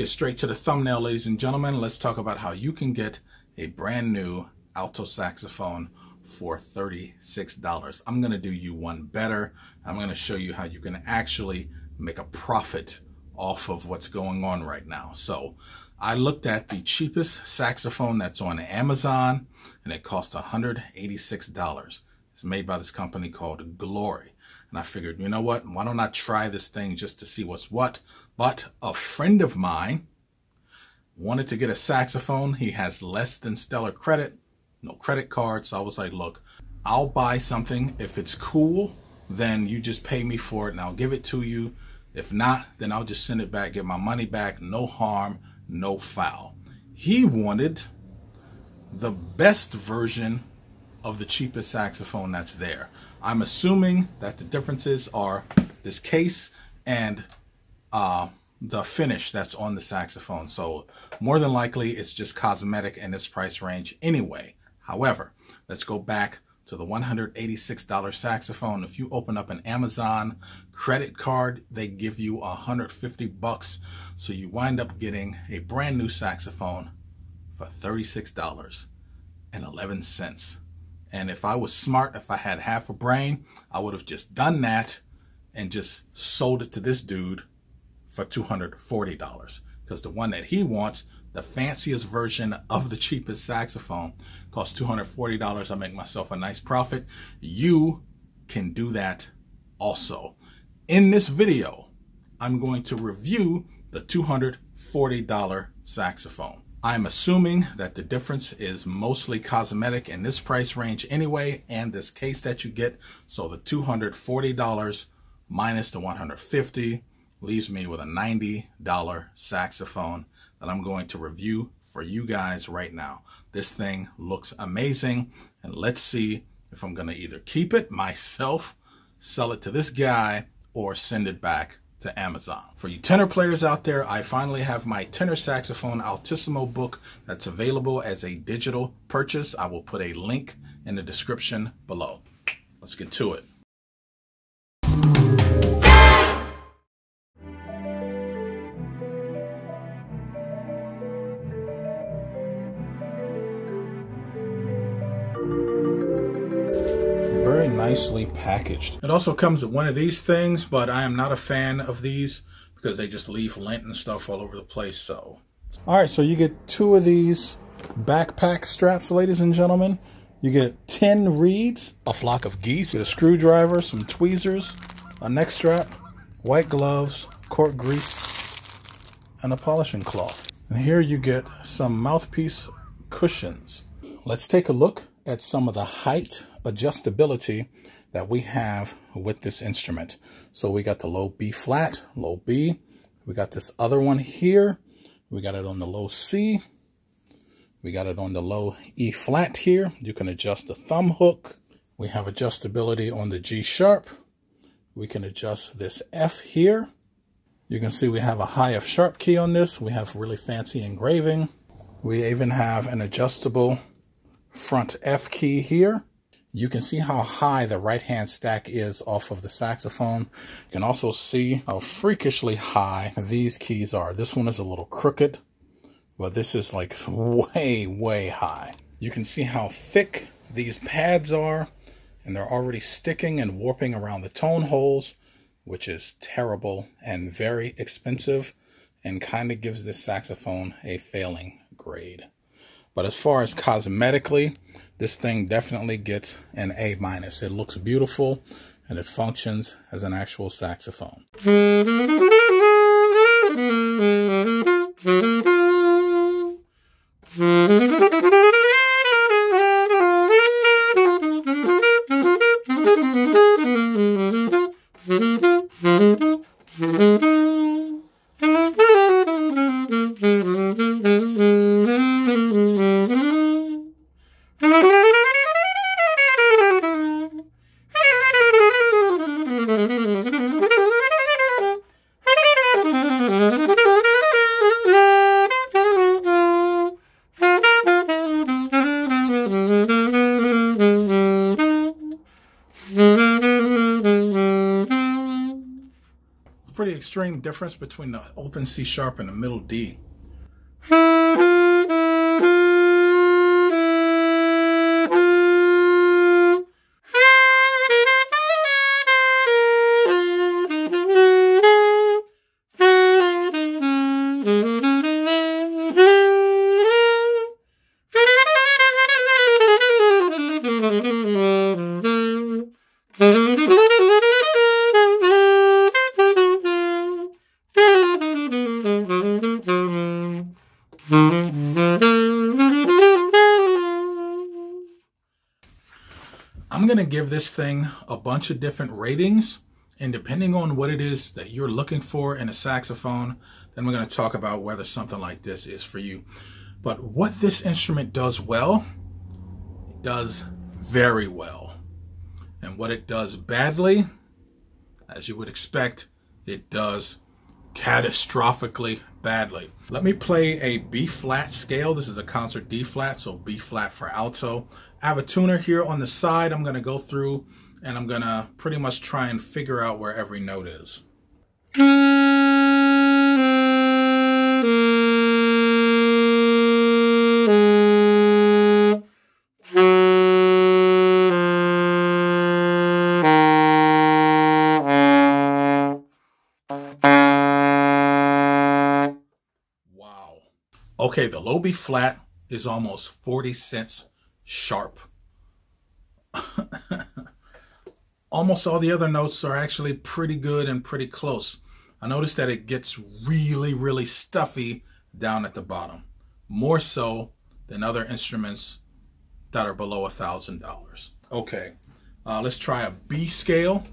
Get straight to the thumbnail, ladies and gentlemen. Let's talk about how you can get a brand new alto saxophone for $36. I'm going to do you one better. I'm going to show you how you can actually make a profit off of what's going on right now. So I looked at the cheapest saxophone that's on Amazon and it cost $186. It's made by this company called Glory. And I figured, you know what? Why don't I try this thing just to see what's what? But a friend of mine wanted to get a saxophone. He has less than stellar credit, no credit card. So I was like, look, I'll buy something. If it's cool, then you just pay me for it and I'll give it to you. If not, then I'll just send it back, get my money back. No harm, no foul. He wanted the best version of the cheapest saxophone that's there. I'm assuming that the differences are this case and uh, the finish that's on the saxophone. So more than likely it's just cosmetic in this price range anyway. However, let's go back to the $186 saxophone. If you open up an Amazon credit card, they give you 150 bucks. So you wind up getting a brand new saxophone for $36 and 11 cents. And if I was smart, if I had half a brain, I would have just done that and just sold it to this dude for $240. Because the one that he wants, the fanciest version of the cheapest saxophone, costs $240. I make myself a nice profit. You can do that also. In this video, I'm going to review the $240 saxophone. I'm assuming that the difference is mostly cosmetic in this price range anyway, and this case that you get. So the $240 minus the 150 leaves me with a $90 saxophone that I'm going to review for you guys right now. This thing looks amazing, and let's see if I'm going to either keep it myself, sell it to this guy, or send it back to Amazon. For you tenor players out there, I finally have my tenor saxophone Altissimo book that's available as a digital purchase. I will put a link in the description below. Let's get to it. Nicely packaged. It also comes with one of these things, but I am not a fan of these because they just leave lint and stuff all over the place. So, all right, so you get two of these backpack straps, ladies and gentlemen. You get 10 reeds, a flock of geese, a screwdriver, some tweezers, a neck strap, white gloves, cork grease, and a polishing cloth. And here you get some mouthpiece cushions. Let's take a look at some of the height adjustability that we have with this instrument. So we got the low B flat, low B. We got this other one here. We got it on the low C. We got it on the low E flat here. You can adjust the thumb hook. We have adjustability on the G sharp. We can adjust this F here. You can see we have a high F sharp key on this. We have really fancy engraving. We even have an adjustable front F key here. You can see how high the right hand stack is off of the saxophone. You can also see how freakishly high these keys are. This one is a little crooked, but this is like way, way high. You can see how thick these pads are, and they're already sticking and warping around the tone holes, which is terrible and very expensive and kind of gives this saxophone a failing grade. But as far as cosmetically, this thing definitely gets an A minus. It looks beautiful and it functions as an actual saxophone. pretty extreme difference between the open C sharp and the middle D. going to give this thing a bunch of different ratings. And depending on what it is that you're looking for in a saxophone, then we're going to talk about whether something like this is for you. But what this instrument does well, it does very well. And what it does badly, as you would expect, it does catastrophically badly. Let me play a B flat scale. This is a concert D flat, so B flat for alto. I have a tuner here on the side. I'm going to go through and I'm going to pretty much try and figure out where every note is. Okay, the low B flat is almost 40 cents sharp. almost all the other notes are actually pretty good and pretty close. I noticed that it gets really, really stuffy down at the bottom, more so than other instruments that are below a $1,000. Okay, uh, let's try a B scale.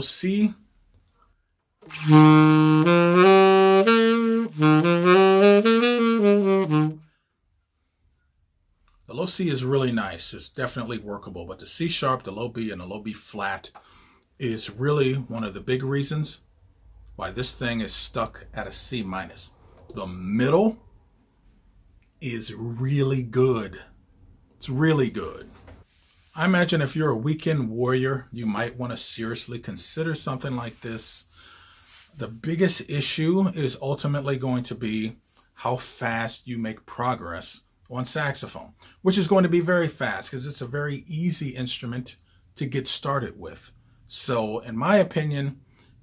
C. The low C is really nice. It's definitely workable, but the C sharp, the low B, and the low B flat is really one of the big reasons why this thing is stuck at a C minus. The middle is really good. It's really good. I imagine if you're a weekend warrior, you might want to seriously consider something like this. The biggest issue is ultimately going to be how fast you make progress on saxophone, which is going to be very fast because it's a very easy instrument to get started with. So, in my opinion,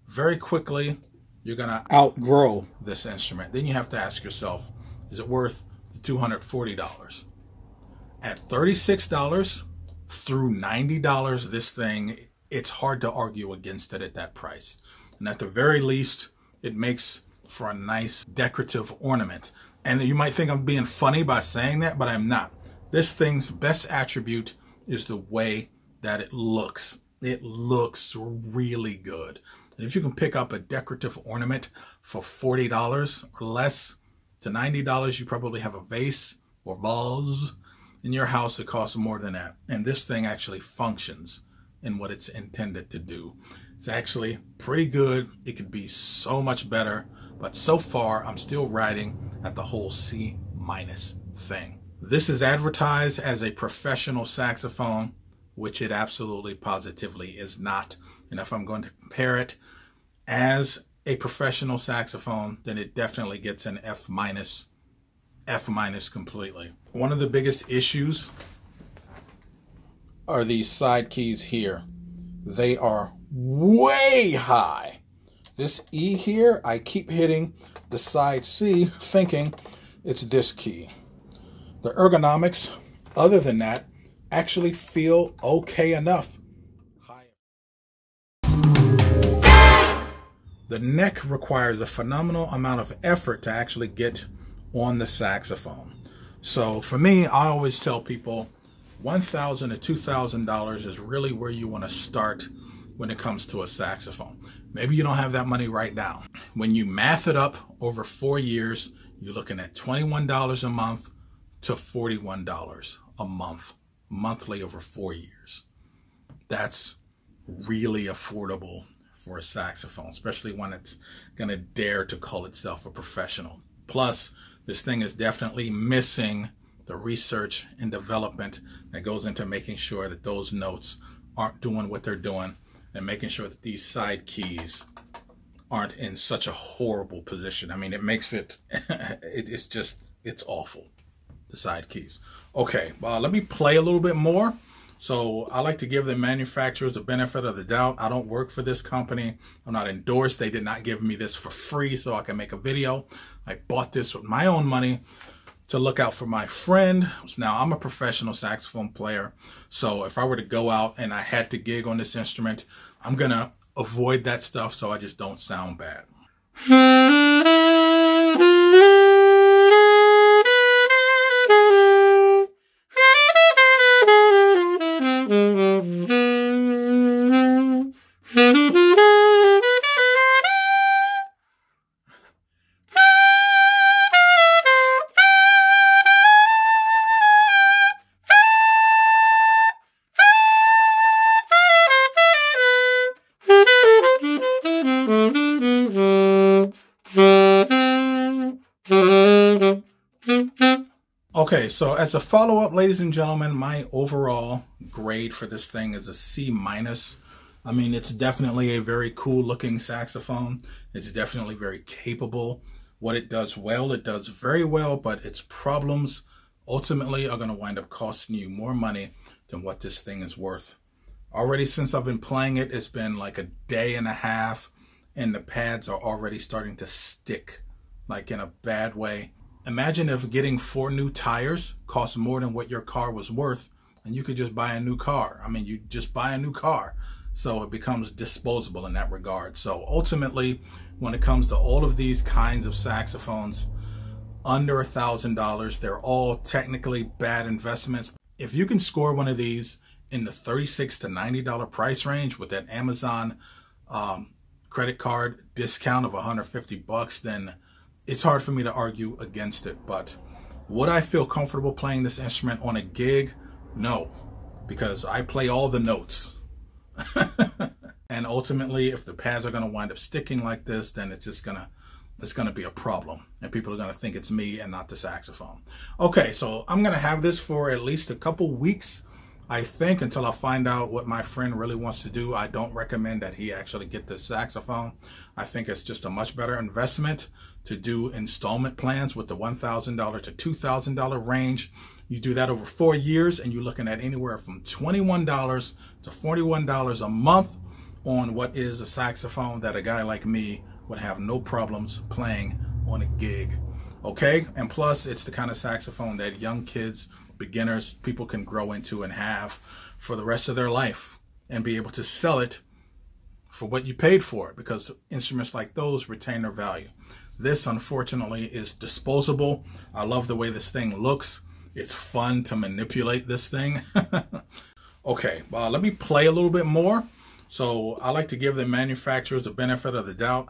very quickly, you're going to outgrow this instrument. Then you have to ask yourself, is it worth the $240? At $36, through $90 this thing, it's hard to argue against it at that price. And at the very least, it makes for a nice decorative ornament. And you might think I'm being funny by saying that, but I'm not. This thing's best attribute is the way that it looks. It looks really good. And if you can pick up a decorative ornament for $40 or less to $90, you probably have a vase or vase in your house, it costs more than that. And this thing actually functions in what it's intended to do. It's actually pretty good. It could be so much better, but so far I'm still riding at the whole C minus thing. This is advertised as a professional saxophone, which it absolutely positively is not. And if I'm going to compare it as a professional saxophone, then it definitely gets an F minus F minus completely. One of the biggest issues are these side keys here. They are way high. This E here, I keep hitting the side C thinking it's this key. The ergonomics, other than that, actually feel okay enough. The neck requires a phenomenal amount of effort to actually get on the saxophone. So for me, I always tell people 1,000 to $2,000 is really where you want to start when it comes to a saxophone. Maybe you don't have that money right now. When you math it up over four years, you're looking at $21 a month to $41 a month, monthly over four years. That's really affordable for a saxophone, especially when it's going to dare to call itself a professional. Plus, this thing is definitely missing the research and development that goes into making sure that those notes aren't doing what they're doing and making sure that these side keys aren't in such a horrible position. I mean, it makes it, it it's just, it's awful, the side keys. Okay, well, let me play a little bit more. So I like to give the manufacturers the benefit of the doubt. I don't work for this company. I'm not endorsed. They did not give me this for free so I can make a video. I bought this with my own money to look out for my friend. Now, I'm a professional saxophone player. So if I were to go out and I had to gig on this instrument, I'm to avoid that stuff so I just don't sound bad. Okay, so as a follow-up, ladies and gentlemen, my overall grade for this thing is a C minus. I mean, it's definitely a very cool looking saxophone. It's definitely very capable. What it does well, it does very well, but its problems ultimately are going to wind up costing you more money than what this thing is worth. Already since I've been playing it, it's been like a day and a half and the pads are already starting to stick like in a bad way. Imagine if getting four new tires costs more than what your car was worth and you could just buy a new car. I mean, you just buy a new car. So it becomes disposable in that regard. So ultimately, when it comes to all of these kinds of saxophones, under a thousand dollars, they're all technically bad investments. If you can score one of these in the 36 to $90 price range with that Amazon um, credit card discount of 150 bucks, then it's hard for me to argue against it. But would I feel comfortable playing this instrument on a gig? No, because I play all the notes. and ultimately, if the pads are going to wind up sticking like this, then it's just going to it's going to be a problem and people are going to think it's me and not the saxophone. Okay, so I'm going to have this for at least a couple weeks I think until I find out what my friend really wants to do, I don't recommend that he actually get the saxophone. I think it's just a much better investment to do installment plans with the $1,000 to $2,000 range. You do that over four years and you're looking at anywhere from $21 to $41 a month on what is a saxophone that a guy like me would have no problems playing on a gig. Okay, and plus it's the kind of saxophone that young kids beginners people can grow into and have for the rest of their life and be able to sell it for what you paid for it because instruments like those retain their value. This, unfortunately, is disposable. I love the way this thing looks. It's fun to manipulate this thing. okay, well, let me play a little bit more. So I like to give the manufacturers the benefit of the doubt.